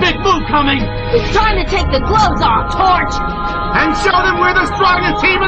Big move coming! It's time to take the gloves off, Torch! And show them we're the strongest team